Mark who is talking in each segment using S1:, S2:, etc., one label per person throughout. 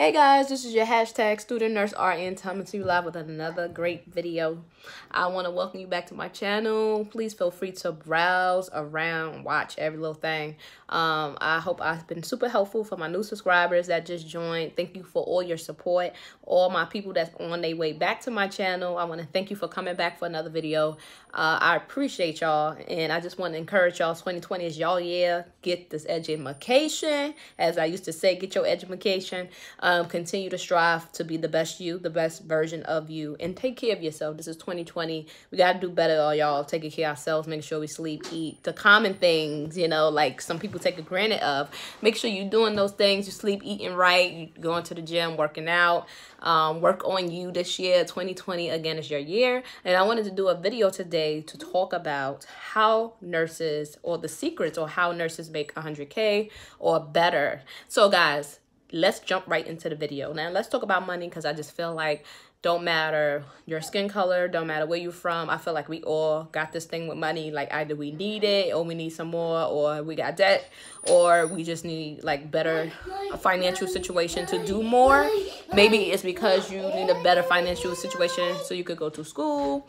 S1: Hey guys, this is your hashtag student nurse RN coming to you live with another great video. I want to welcome you back to my channel. Please feel free to browse around, watch every little thing. Um, I hope I've been super helpful for my new subscribers that just joined. Thank you for all your support. All my people that's on their way back to my channel, I want to thank you for coming back for another video. Uh, I appreciate y'all and I just want to encourage y'all 2020 is y'all year. Get this education. As I used to say, get your education. Um, continue to strive to be the best you, the best version of you and take care of yourself. This is 2020. We got to do better, all y'all. Taking care of ourselves, making sure we sleep, eat. The common things, you know, like some people take it granted of. Make sure you're doing those things. You sleep, eating right. You going to the gym, working out. Um, work on you this year. 2020, again, is your year. And I wanted to do a video today to talk about how nurses or the secrets or how nurses make 100K or better. So, guys, let's jump right into the video. Now, let's talk about money because I just feel like don't matter your skin color, don't matter where you're from. I feel like we all got this thing with money. Like either we need it or we need some more or we got debt or we just need like better financial situation to do more. Maybe it's because you need a better financial situation so you could go to school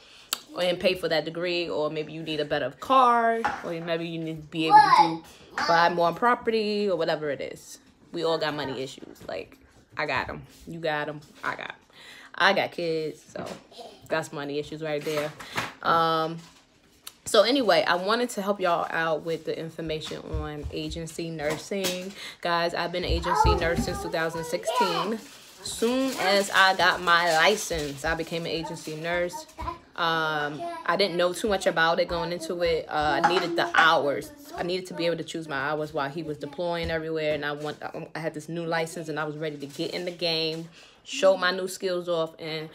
S1: and pay for that degree or maybe you need a better car or maybe you need to be able to do, buy more property or whatever it is. We all got money issues. Like I got them. You got them. I got them. I got kids, so that's money issues right there. Um, so anyway, I wanted to help y'all out with the information on agency nursing. Guys, I've been agency nurse since 2016. Soon as I got my license, I became an agency nurse. Um, I didn't know too much about it going into it. Uh, I needed the hours. I needed to be able to choose my hours while he was deploying everywhere. And I want I had this new license and I was ready to get in the game show my new skills off and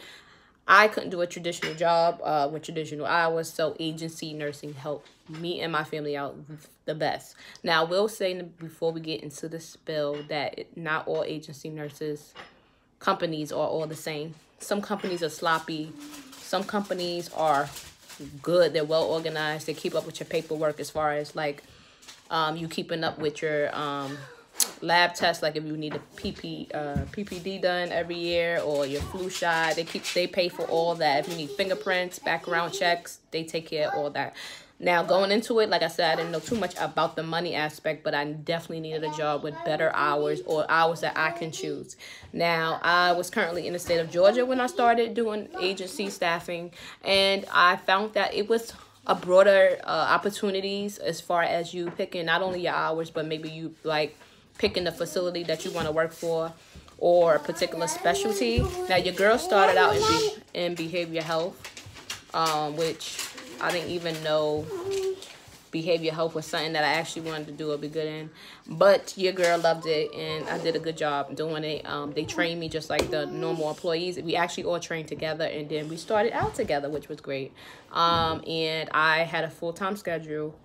S1: I couldn't do a traditional job uh, with traditional hours, so agency nursing helped me and my family out the best. Now, I will say before we get into the spill that not all agency nurses companies are all the same. Some companies are sloppy. Some companies are good. They're well organized. They keep up with your paperwork as far as like um, you keeping up with your um, lab tests like if you need a PP, uh, PPD done every year or your flu shot they keep they pay for all that if you need fingerprints background checks they take care of all that now going into it like I said I didn't know too much about the money aspect but I definitely needed a job with better hours or hours that I can choose now I was currently in the state of Georgia when I started doing agency staffing and I found that it was a broader uh, opportunities as far as you picking not only your hours but maybe you like picking the facility that you want to work for or a particular specialty. Now, your girl started out in, be in behavior health, um, which I didn't even know behavior health was something that I actually wanted to do or be good in. But your girl loved it, and I did a good job doing it. Um, they trained me just like the normal employees. We actually all trained together, and then we started out together, which was great. Um, and I had a full-time schedule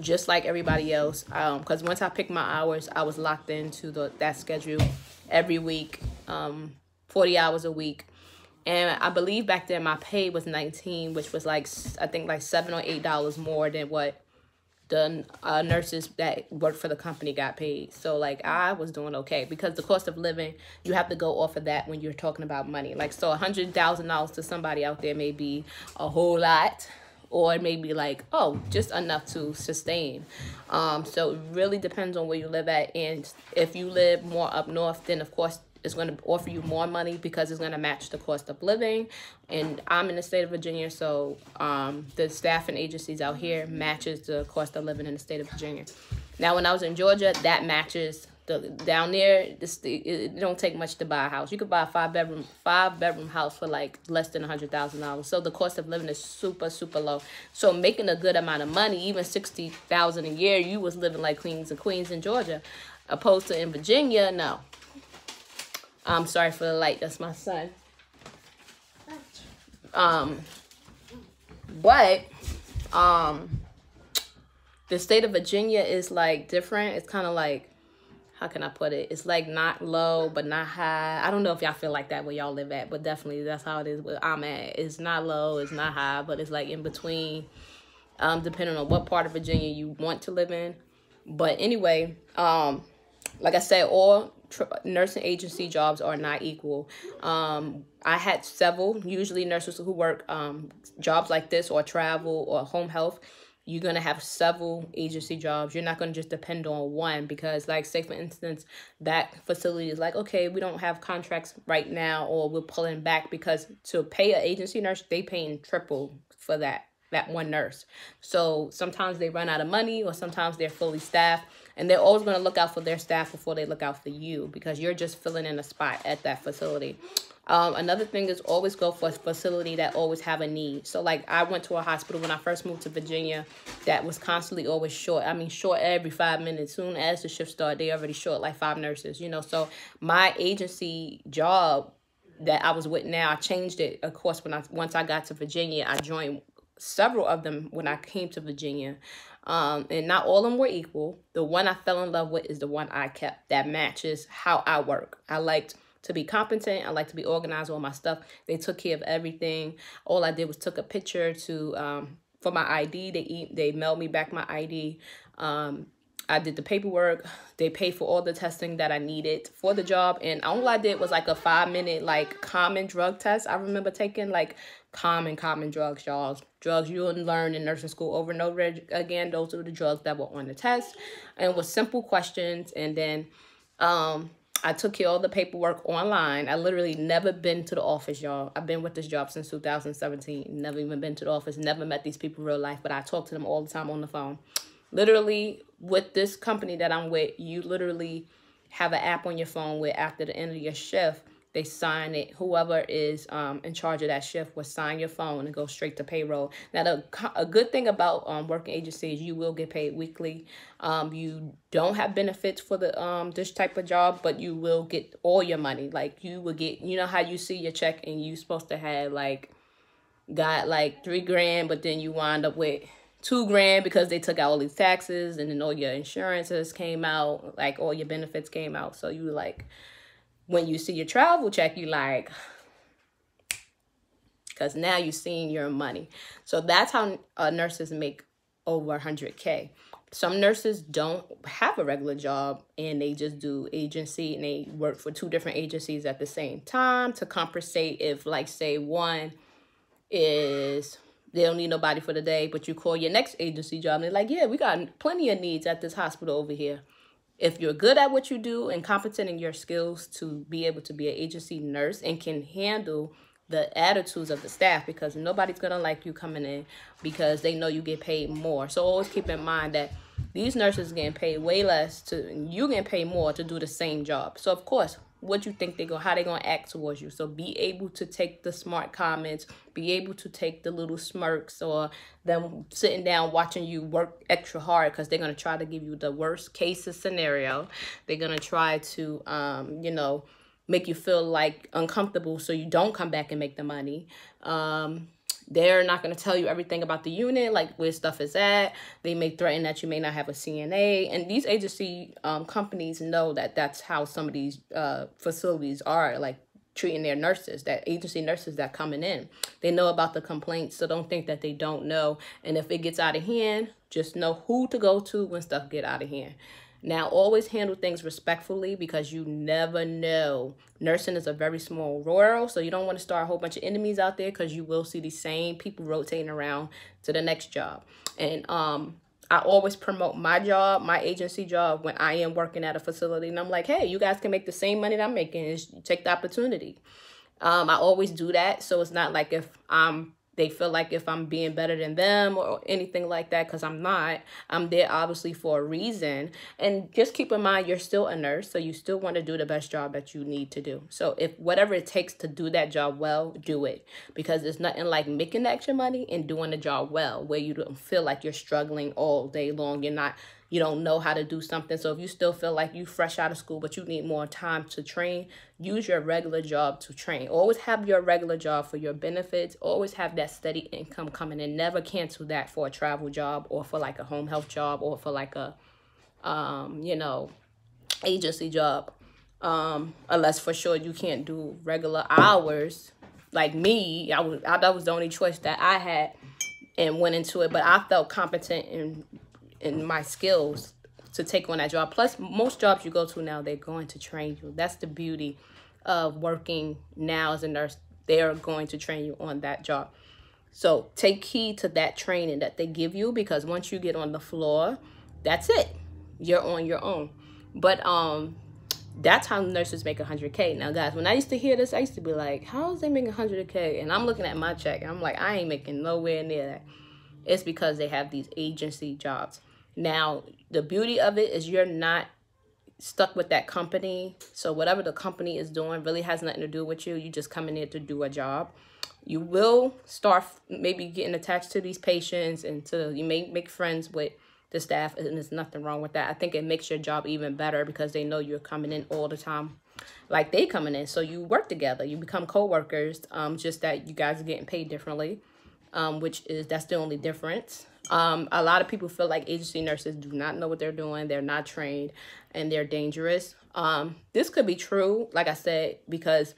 S1: just like everybody else. Because um, once I picked my hours, I was locked into the that schedule every week, um, 40 hours a week. And I believe back then my pay was 19, which was like, I think like 7 or $8 more than what the uh, nurses that work for the company got paid. So like I was doing okay because the cost of living, you have to go off of that when you're talking about money. Like so a $100,000 to somebody out there may be a whole lot or maybe like oh just enough to sustain um so it really depends on where you live at and if you live more up north then of course it's going to offer you more money because it's going to match the cost of living. And i'm in the state of virginia so um the staffing agencies out here matches the cost of living in the state of virginia. Now when i was in georgia that matches the down there this it, don't take much to buy a house. You could buy a five bedroom five bedroom house for like less than a hundred thousand dollars. So the cost of living is super super low. So making a good amount of money even sixty thousand a year you was living like queens and queens in georgia. Opposed to in virginia no i'm sorry for the light that's my son um but um the state of virginia is like different it's kind of like how can I put it? It's like not low, but not high. I don't know if y'all feel like that where y'all live at, but definitely that's how it is where I'm at. It's not low, it's not high, but it's like in between, um, depending on what part of Virginia you want to live in. But anyway, um, like I said, all nursing agency jobs are not equal. Um, I had several, usually nurses who work um, jobs like this or travel or home health you're going to have several agency jobs. You're not going to just depend on one because, like, say, for instance, that facility is like, okay, we don't have contracts right now or we're pulling back because to pay an agency nurse, they paying triple for that that one nurse. So sometimes they run out of money or sometimes they're fully staffed and they're always going to look out for their staff before they look out for you because you're just filling in a spot at that facility. Um, another thing is always go for a facility that always have a need. So like I went to a hospital when I first moved to Virginia that was constantly always short. I mean short every five minutes. Soon as the shift started, they already short like five nurses, you know. So my agency job that I was with now, I changed it. Of course, when I once I got to Virginia, I joined several of them when I came to Virginia. Um, and not all of them were equal. The one I fell in love with is the one I kept that matches how I work. I liked to be competent. I like to be organized with my stuff. They took care of everything. All I did was took a picture to um, for my ID. They they mailed me back my ID. Um, I did the paperwork. They paid for all the testing that I needed for the job. And all I did was like a five minute like common drug test. I remember taking like common, common drugs, y'all. Drugs you would learn in nursing school over and over again. Those are the drugs that were on the test. And was simple questions. And then um, I took care of all the paperwork online. I literally never been to the office, y'all. I've been with this job since 2017. Never even been to the office. Never met these people real life, but I talk to them all the time on the phone. Literally, with this company that I'm with, you literally have an app on your phone where after the end of your shift, they sign it. Whoever is um, in charge of that shift will sign your phone and go straight to payroll. Now, the, a good thing about um, working agency is you will get paid weekly. Um, you don't have benefits for the um this type of job, but you will get all your money. Like you will get, you know how you see your check and you're supposed to have like got like three grand, but then you wind up with two grand because they took out all these taxes and then all your insurances came out, like all your benefits came out. So you like when you see your travel check, you like, because now you're seeing your money. So that's how uh, nurses make over 100K. Some nurses don't have a regular job and they just do agency and they work for two different agencies at the same time to compensate if, like, say, one is they don't need nobody for the day, but you call your next agency job and they're like, yeah, we got plenty of needs at this hospital over here if you're good at what you do and competent in your skills to be able to be an agency nurse and can handle the attitudes of the staff because nobody's gonna like you coming in because they know you get paid more. So always keep in mind that these nurses getting paid way less to you getting paid more to do the same job. So of course, what you think they go how they gonna act towards you. So be able to take the smart comments be able to take the little smirks or them sitting down watching you work extra hard because they're gonna try to give you the worst case scenario. They're gonna try to um you know make you feel like uncomfortable so you don't come back and make the money. Um they're not going to tell you everything about the unit, like where stuff is at. They may threaten that you may not have a CNA. And these agency um, companies know that that's how some of these uh, facilities are, like treating their nurses, that agency nurses that coming in. They know about the complaints, so don't think that they don't know. And if it gets out of hand, just know who to go to when stuff get out of hand. Now, always handle things respectfully because you never know. Nursing is a very small world, so you don't want to start a whole bunch of enemies out there because you will see the same people rotating around to the next job. And um, I always promote my job, my agency job, when I am working at a facility. And I'm like, hey, you guys can make the same money that I'm making. Just take the opportunity. Um, I always do that. So it's not like if I'm they feel like if I'm being better than them or anything like that, because I'm not. I'm there obviously for a reason. And just keep in mind, you're still a nurse, so you still want to do the best job that you need to do. So if whatever it takes to do that job well, do it. Because there's nothing like making extra money and doing the job well, where you don't feel like you're struggling all day long. You're not you don't know how to do something. So if you still feel like you fresh out of school, but you need more time to train, use your regular job to train. Always have your regular job for your benefits. Always have that steady income coming in. Never cancel that for a travel job or for like a home health job or for like a, um, you know, agency job. Um, unless for sure you can't do regular hours. Like me, I was, I, that was the only choice that I had and went into it. But I felt competent and my skills to take on that job. Plus, most jobs you go to now, they're going to train you. That's the beauty of working now as a nurse. They are going to train you on that job. So take heed to that training that they give you because once you get on the floor, that's it. You're on your own. But um that's how nurses make 100k now guys when i used to hear this i used to be like how is they making 100k and i'm looking at my check and i'm like i ain't making nowhere near that it's because they have these agency jobs now the beauty of it is you're not stuck with that company so whatever the company is doing really has nothing to do with you you just come in there to do a job you will start maybe getting attached to these patients and to you may make friends with the staff, and there's nothing wrong with that. I think it makes your job even better because they know you're coming in all the time like they coming in. So you work together, you become co-workers, um, just that you guys are getting paid differently, um, which is, that's the only difference. Um, a lot of people feel like agency nurses do not know what they're doing. They're not trained and they're dangerous. Um, this could be true, like I said, because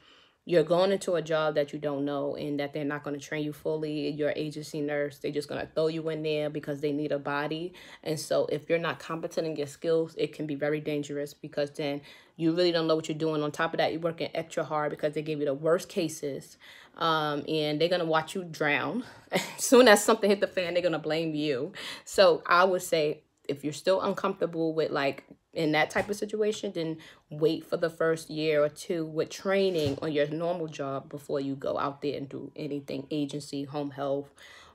S1: you're going into a job that you don't know and that they're not going to train you fully your agency nurse they're just going to throw you in there because they need a body. And so if you're not competent in your skills it can be very dangerous because then you really don't know what you're doing. On top of that you're working extra hard because they give you the worst cases um, and they're going to watch you drown. As soon as something hit the fan they're going to blame you. So i would say if you're still uncomfortable with like in that type of situation, then wait for the first year or two with training on your normal job before you go out there and do anything agency, home health,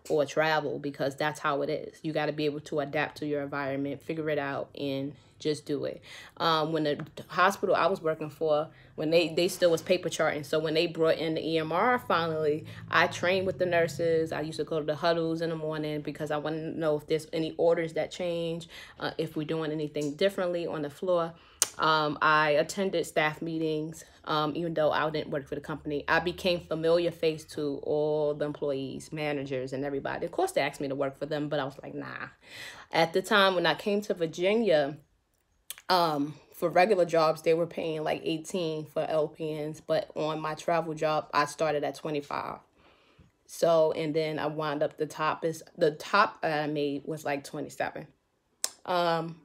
S1: or travel because that's how it is. You got to be able to adapt to your environment, figure it out, and just do it. Um, when the hospital I was working for, when they, they still was paper charting. So when they brought in the EMR finally, I trained with the nurses. I used to go to the huddles in the morning because I wanted to know if there's any orders that change, uh, if we're doing anything differently on the floor. Um, I attended staff meetings, um, even though I didn't work for the company. I became familiar face to all the employees, managers, and everybody. Of course, they asked me to work for them, but I was like, nah. At the time when I came to Virginia, um, for regular jobs, they were paying like 18 for LPNs, but on my travel job, I started at 25. So, and then I wound up the top is the top I made was like 27. Um,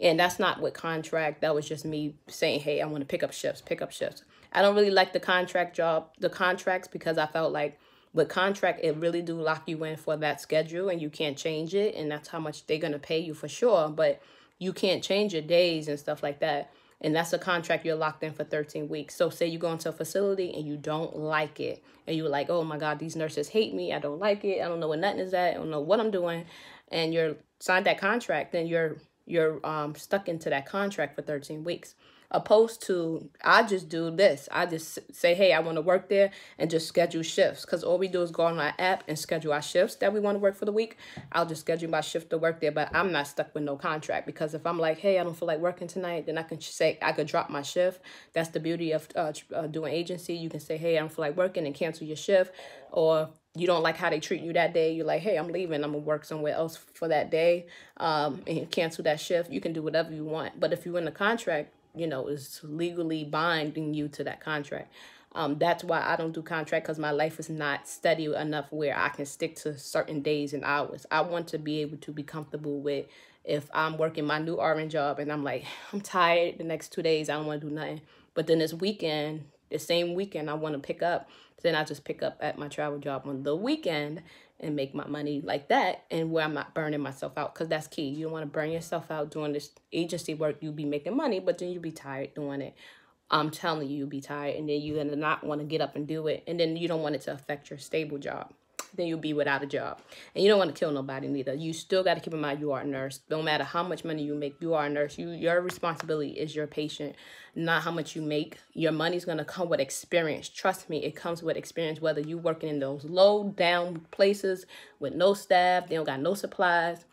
S1: and that's not with contract. That was just me saying, hey, I want to pick up shifts, pick up shifts. I don't really like the contract job, the contracts, because I felt like with contract, it really do lock you in for that schedule and you can't change it. And that's how much they're going to pay you for sure. But you can't change your days and stuff like that. And that's a contract you're locked in for 13 weeks. So say you go into a facility and you don't like it. And you're like, oh my God, these nurses hate me. I don't like it. I don't know what nothing is at. I don't know what I'm doing. And you're signed that contract, then you're you're um, stuck into that contract for 13 weeks opposed to I just do this. I just say, hey, I want to work there and just schedule shifts because all we do is go on our app and schedule our shifts that we want to work for the week. I'll just schedule my shift to work there, but I'm not stuck with no contract because if I'm like, hey, I don't feel like working tonight, then I can say I could drop my shift. That's the beauty of uh, uh, doing agency. You can say, hey, I don't feel like working and cancel your shift or you don't like how they treat you that day, you're like, hey, I'm leaving. I'm going to work somewhere else for that day um, and cancel that shift. You can do whatever you want. But if you're in a contract, you know, is legally binding you to that contract. Um, that's why I don't do contract because my life is not steady enough where I can stick to certain days and hours. I want to be able to be comfortable with if I'm working my new RN job and I'm like, I'm tired the next two days, I don't want to do nothing. But then this weekend, the same weekend I want to pick up, then I just pick up at my travel job on the weekend and make my money like that and where I'm not burning myself out because that's key. You don't want to burn yourself out doing this agency work. You'll be making money, but then you'll be tired doing it. I'm telling you, you'll be tired and then you're going to not want to get up and do it. And then you don't want it to affect your stable job then you'll be without a job. And you don't want to kill nobody neither. You still got to keep in mind you are a nurse. No matter how much money you make, you are a nurse. You Your responsibility is your patient, not how much you make. Your money's going to come with experience. Trust me, it comes with experience, whether you working in those low down places with no staff, they don't got no supplies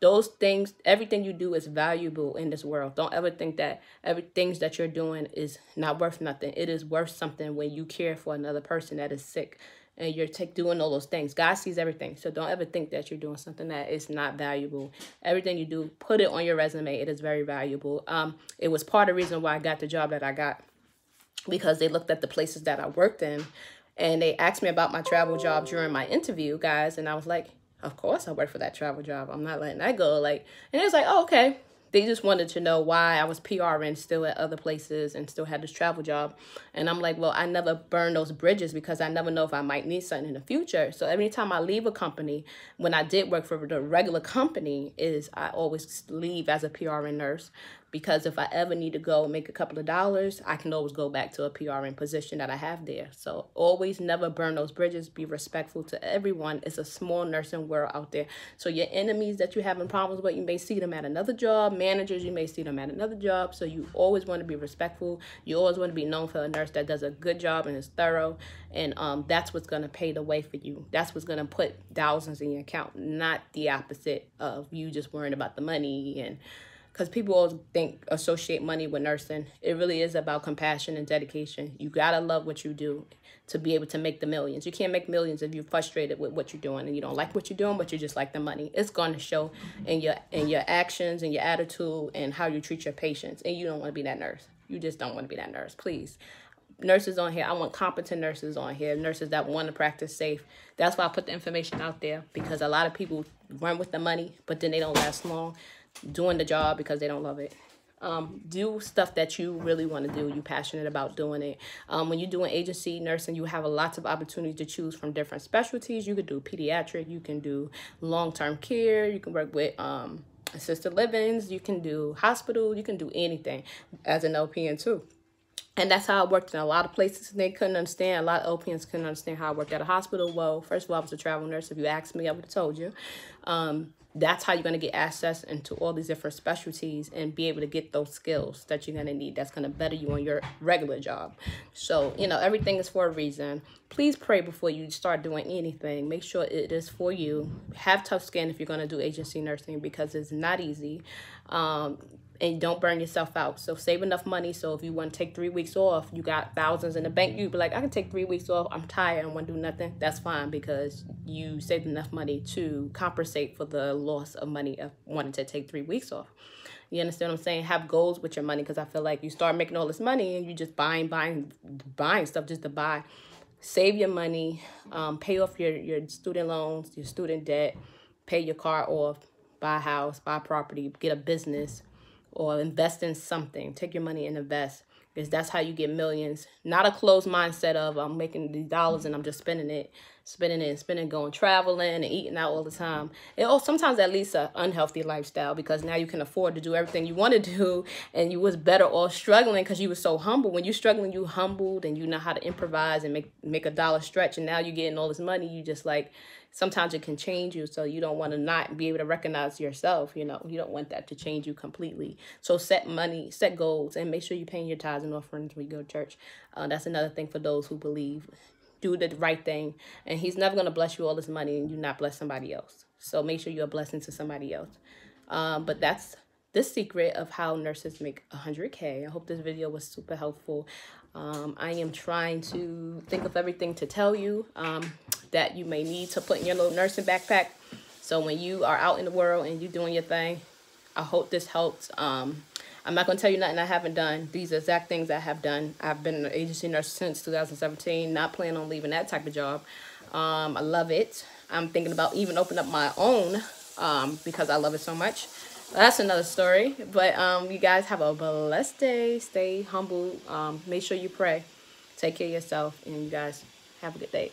S1: those things everything you do is valuable in this world don't ever think that everything that you're doing is not worth nothing it is worth something when you care for another person that is sick and you're take, doing all those things. God sees everything. So don't ever think that you're doing something that is not valuable. Everything you do, put it on your resume. It is very valuable. Um, it was part of the reason why I got the job that I got because they looked at the places that I worked in and they asked me about my travel job during my interview, guys. And I was like, of course I work for that travel job. I'm not letting that go. Like, and it was like, oh, okay. They just wanted to know why I was PRing still at other places and still had this travel job. And I'm like, well, I never burn those bridges because I never know if I might need something in the future. So every time I leave a company, when I did work for the regular company, is I always leave as a PRN nurse because if I ever need to go make a couple of dollars, I can always go back to a PRN position that I have there. So always never burn those bridges. Be respectful to everyone. It's a small nursing world out there. So your enemies that you're having problems with, you may see them at another job. Managers, you may see them at another job. So you always want to be respectful. You always want to be known for a nurse that does a good job and is thorough. And um, that's what's going to pay the way for you. That's what's going to put thousands in your account, not the opposite of you just worrying about the money and because people always think associate money with nursing. It really is about compassion and dedication. You gotta love what you do to be able to make the millions. You can't make millions if you're frustrated with what you're doing and you don't like what you're doing, but you just like the money. It's going to show in your in your actions and your attitude and how you treat your patients. And you don't want to be that nurse. You just don't want to be that nurse. Please nurses on here. I want competent nurses on here, nurses that want to practice safe. That's why I put the information out there because a lot of people run with the money, but then they don't last long doing the job because they don't love it. Um, do stuff that you really want to do. You passionate about doing it. Um, when you're doing agency nursing, you have a lots of opportunities to choose from different specialties. You could do pediatric. You can do long-term care. You can work with um, assisted livings. You can do hospital. You can do anything as an LPN too. And that's how I worked in a lot of places. They couldn't understand. A lot of LPNs couldn't understand how I worked at a hospital. Well, first of all, I was a travel nurse. If you asked me, I would have told you. Um, that's how you're going to get access into all these different specialties and be able to get those skills that you're going to need that's going to better you on your regular job. So you know everything is for a reason. Please pray before you start doing anything. Make sure it is for you. Have tough skin if you're going to do agency nursing because it's not easy. Um, and don't burn yourself out. So save enough money. So if you want to take three weeks off, you got thousands in the bank. You be like, I can take three weeks off. I'm tired. I want to do nothing. That's fine because you saved enough money to compensate for the loss of money of wanting to take three weeks off. You understand what I'm saying? Have goals with your money because I feel like you start making all this money and you just buying, buying, buying stuff just to buy. Save your money, um, pay off your, your student loans, your student debt, pay your car off, buy a house, buy property, get a business, or invest in something. Take your money and invest because that's how you get millions. Not a closed mindset of I'm making these dollars and I'm just spending it, spending it, spending, going traveling and eating out all the time. It oh, sometimes that leads to unhealthy lifestyle because now you can afford to do everything you want to do and you was better off struggling because you was so humble. When you're struggling, you humbled and you know how to improvise and make make a dollar stretch and now you're getting all this money. You just like sometimes it can change you so you don't want to not be able to recognize yourself you know you don't want that to change you completely so set money set goals and make sure you're paying your tithes and offerings when you go to church uh, that's another thing for those who believe do the right thing and he's never going to bless you all this money and you not bless somebody else so make sure you're a blessing to somebody else um, but that's the secret of how nurses make 100k i hope this video was super helpful um, i am trying to think of everything to tell you um, that you may need to put in your little nursing backpack. So when you are out in the world and you're doing your thing, I hope this helps. Um, I'm not going to tell you nothing I haven't done. These exact things I have done. I've been an agency nurse since 2017. Not planning on leaving that type of job. Um, I love it. I'm thinking about even opening up my own um, because I love it so much. That's another story. But um, you guys have a blessed day. Stay humble. Um, make sure you pray. Take care of yourself. And you guys have a good day.